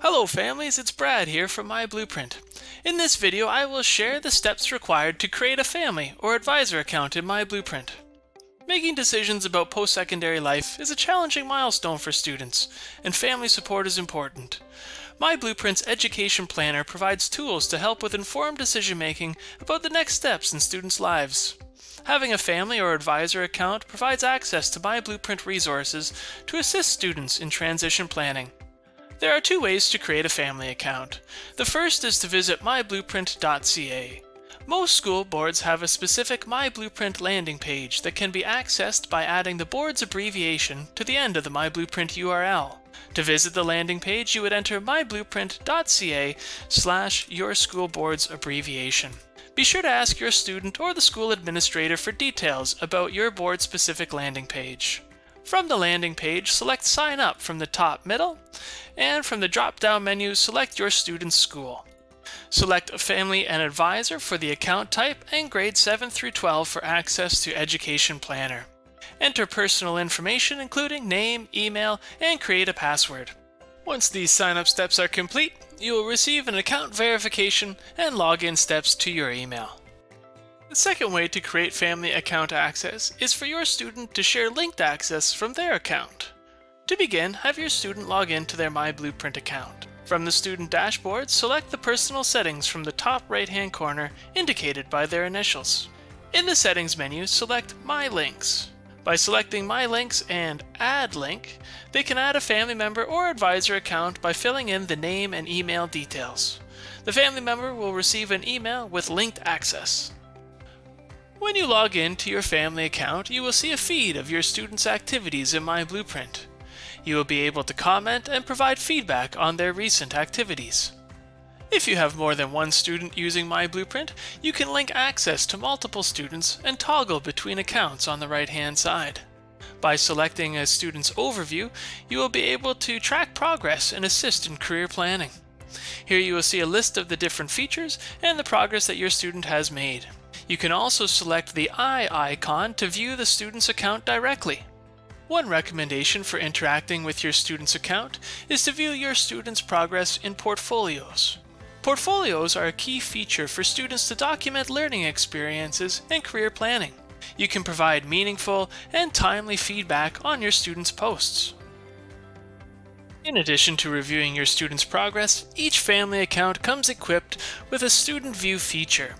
Hello families, it's Brad here from My Blueprint. In this video I will share the steps required to create a family or advisor account in My Blueprint. Making decisions about post-secondary life is a challenging milestone for students, and family support is important. My Blueprint's Education Planner provides tools to help with informed decision making about the next steps in students' lives. Having a family or advisor account provides access to My Blueprint resources to assist students in transition planning. There are two ways to create a family account. The first is to visit myblueprint.ca. Most school boards have a specific My Blueprint landing page that can be accessed by adding the board's abbreviation to the end of the My Blueprint URL. To visit the landing page, you would enter myblueprint.ca slash your school board's abbreviation. Be sure to ask your student or the school administrator for details about your board specific landing page. From the landing page, select Sign Up from the top middle, and from the drop down menu, select your student's school. Select a family and advisor for the account type and grade 7 through 12 for access to Education Planner. Enter personal information including name, email, and create a password. Once these sign up steps are complete, you will receive an account verification and login steps to your email. The second way to create family account access is for your student to share linked access from their account. To begin, have your student log in to their My Blueprint account. From the student dashboard, select the personal settings from the top right hand corner indicated by their initials. In the settings menu, select My Links. By selecting My Links and Add Link, they can add a family member or advisor account by filling in the name and email details. The family member will receive an email with linked access. When you log in to your family account, you will see a feed of your students' activities in My Blueprint. You will be able to comment and provide feedback on their recent activities. If you have more than one student using My Blueprint, you can link access to multiple students and toggle between accounts on the right hand side. By selecting a student's overview, you will be able to track progress and assist in career planning. Here you will see a list of the different features and the progress that your student has made. You can also select the eye icon to view the student's account directly. One recommendation for interacting with your student's account is to view your student's progress in portfolios. Portfolios are a key feature for students to document learning experiences and career planning. You can provide meaningful and timely feedback on your students' posts. In addition to reviewing your student's progress, each family account comes equipped with a Student View feature.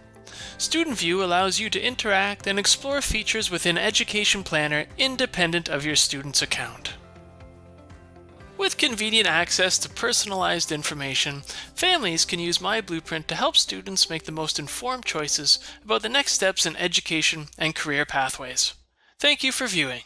Student View allows you to interact and explore features within Education Planner independent of your student's account. With convenient access to personalized information, families can use My Blueprint to help students make the most informed choices about the next steps in education and career pathways. Thank you for viewing.